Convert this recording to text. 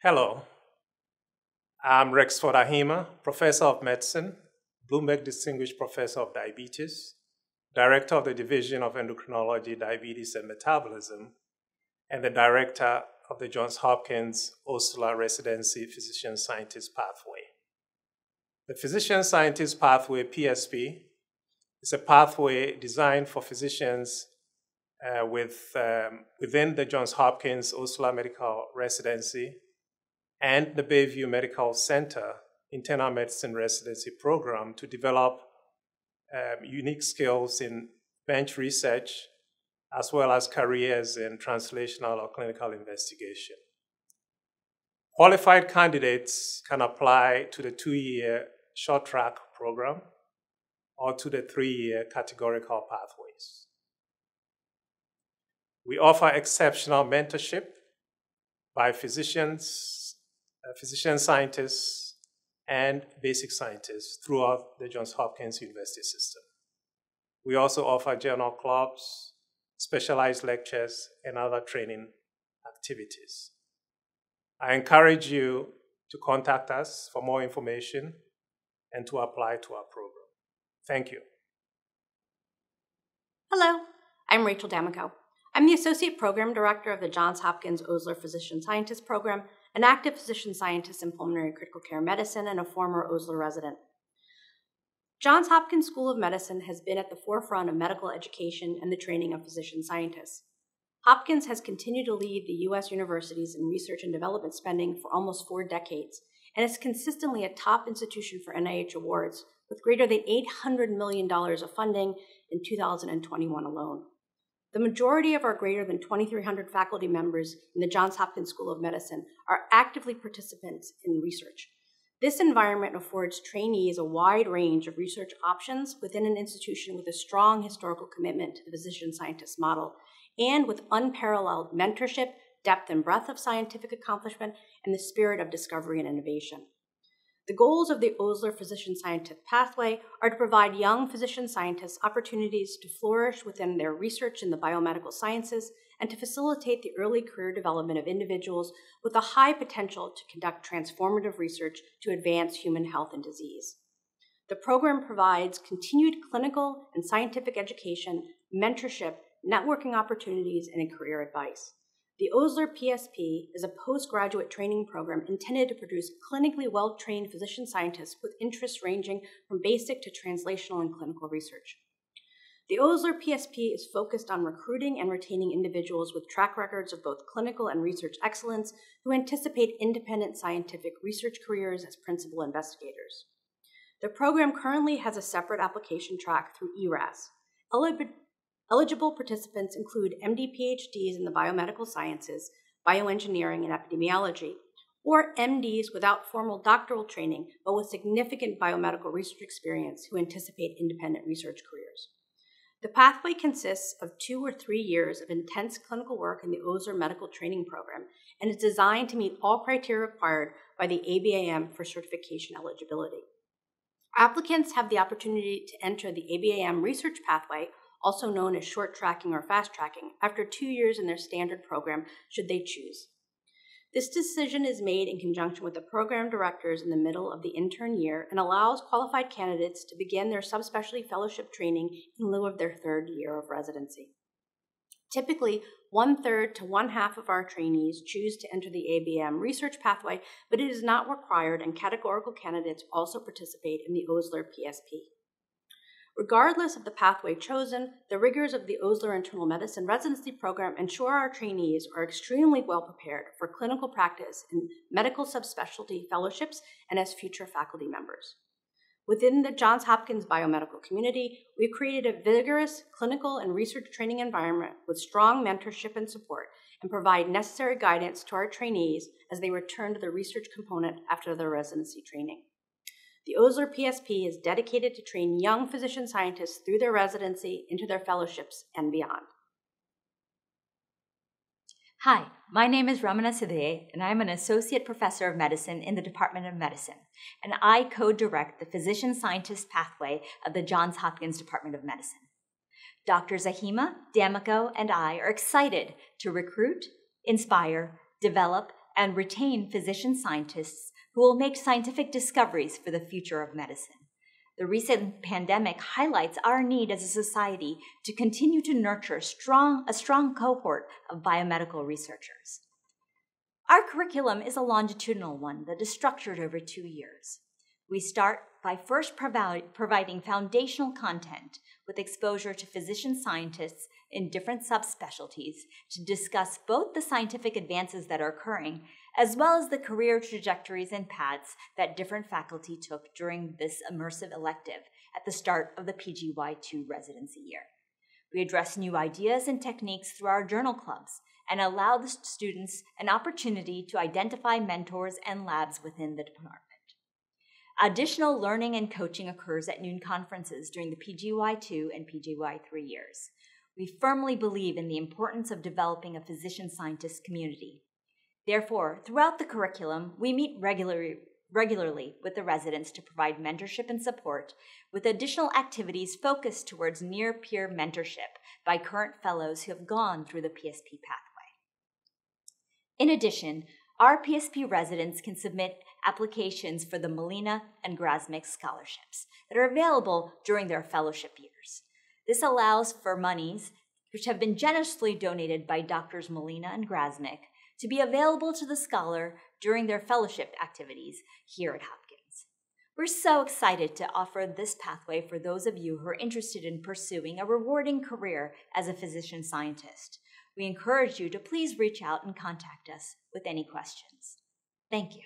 Hello, I'm Rexford Ahima, Professor of Medicine, Bloomberg Distinguished Professor of Diabetes, Director of the Division of Endocrinology, Diabetes and Metabolism, and the Director of the Johns Hopkins Osler Residency Physician Scientist Pathway. The Physician Scientist Pathway, PSP, is a pathway designed for physicians uh, with, um, within the Johns Hopkins Osler Medical Residency and the Bayview Medical Center internal medicine residency program to develop um, unique skills in bench research as well as careers in translational or clinical investigation. Qualified candidates can apply to the two year short track program or to the three year categorical pathways. We offer exceptional mentorship by physicians, Uh, physician scientists, and basic scientists throughout the Johns Hopkins University system. We also offer journal clubs, specialized lectures, and other training activities. I encourage you to contact us for more information and to apply to our program. Thank you. Hello, I'm Rachel Damico. I'm the Associate Program Director of the Johns Hopkins Osler Physician Scientist Program, an active physician scientist in pulmonary critical care medicine, and a former Osler resident. Johns Hopkins School of Medicine has been at the forefront of medical education and the training of physician scientists. Hopkins has continued to lead the U.S. universities in research and development spending for almost four decades and is consistently a top institution for NIH awards with greater than $800 million of funding in 2021 alone. The majority of our greater than 2,300 faculty members in the Johns Hopkins School of Medicine are actively participants in research. This environment affords trainees a wide range of research options within an institution with a strong historical commitment to the physician scientist model and with unparalleled mentorship, depth and breadth of scientific accomplishment, and the spirit of discovery and innovation. The goals of the Osler Physician Scientist Pathway are to provide young physician scientists opportunities to flourish within their research in the biomedical sciences and to facilitate the early career development of individuals with a high potential to conduct transformative research to advance human health and disease. The program provides continued clinical and scientific education, mentorship, networking opportunities, and career advice. The Osler PSP is a postgraduate training program intended to produce clinically well trained physician scientists with interests ranging from basic to translational and clinical research. The Osler PSP is focused on recruiting and retaining individuals with track records of both clinical and research excellence who anticipate independent scientific research careers as principal investigators. The program currently has a separate application track through ERAS. Eligible participants include MD PhDs in the biomedical sciences, bioengineering, and epidemiology, or MDs without formal doctoral training but with significant biomedical research experience who anticipate independent research careers. The pathway consists of two or three years of intense clinical work in the Osler Medical Training Program and is designed to meet all criteria required by the ABIM for certification eligibility. Applicants have the opportunity to enter the ABIM research pathway, also known as short tracking or fast tracking, after two years in their standard program, should they choose. This decision is made in conjunction with the program directors in the middle of the intern year and allows qualified candidates to begin their subspecialty fellowship training in lieu of their third year of residency. Typically, one third to one half of our trainees choose to enter the ABM research pathway, but it is not required, and categorical candidates also participate in the Osler PSP. Regardless of the pathway chosen, the rigors of the Osler Internal Medicine residency program ensure our trainees are extremely well prepared for clinical practice in medical subspecialty fellowships and as future faculty members. Within the Johns Hopkins biomedical community, we've created a vigorous clinical and research training environment with strong mentorship and support and provide necessary guidance to our trainees as they return to the research component after their residency training. The Osler PSP is dedicated to train young physician scientists through their residency, into their fellowships, and beyond. Hi, my name is Ramana Sidhaye, and I'm an associate professor of medicine in the Department of Medicine, and I co direct the physician scientist pathway of the Johns Hopkins Department of Medicine. Drs. Ahima, Damico, and I are excited to recruit, inspire, develop, and retain physician scientists who will make scientific discoveries for the future of medicine. The recent pandemic highlights our need as a society to continue to nurture strong, a strong cohort of biomedical researchers. Our curriculum is a longitudinal one that is structured over two years. We start by first provi- providing foundational content with exposure to physician scientists in different subspecialties to discuss both the scientific advances that are occurring as well as the career trajectories and paths that different faculty took during this immersive elective at the start of the PGY2 residency year. We address new ideas and techniques through our journal clubs and allow the students an opportunity to identify mentors and labs within the department. Additional learning and coaching occurs at noon conferences during the PGY2 and PGY3 years. We firmly believe in the importance of developing a physician scientist community Therefore, throughout the curriculum, we meet regularly, regularly with the residents to provide mentorship and support, with additional activities focused towards near peer mentorship by current fellows who have gone through the PSP pathway. In addition, our PSP residents can submit applications for the Molina and Grasmick scholarships that are available during their fellowship years. This allows for monies which have been generously donated by Doctors Molina and Grasmick to be available to the scholar during their fellowship activities here at Hopkins. We're so excited to offer this pathway for those of you who are interested in pursuing a rewarding career as a physician scientist. We encourage you to please reach out and contact us with any questions. Thank you.